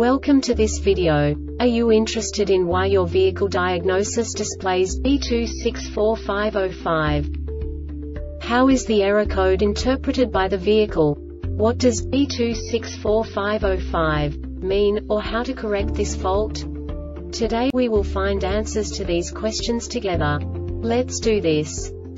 Welcome to this video. Are you interested in why your vehicle diagnosis displays B264505? How is the error code interpreted by the vehicle? What does B264505 mean, or how to correct this fault? Today we will find answers to these questions together. Let's do this.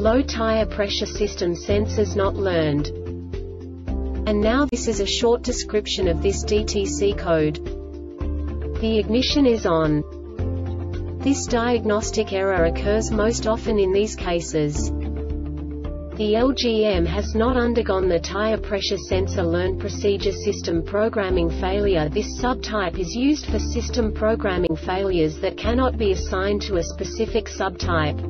Low tire pressure system sensors not learned. And now this is a short description of this DTC code. The ignition is on. This diagnostic error occurs most often in these cases. The LGM has not undergone the tire pressure sensor learn procedure system programming failure. This subtype is used for system programming failures that cannot be assigned to a specific subtype.